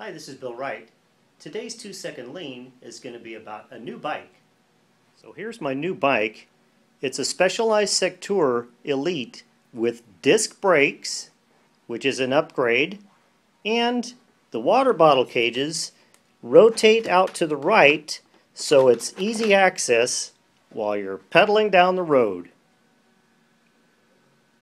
Hi, this is Bill Wright. Today's two second lean is going to be about a new bike. So here's my new bike. It's a Specialized Secteur Elite with disc brakes, which is an upgrade, and the water bottle cages rotate out to the right so it's easy access while you're pedaling down the road.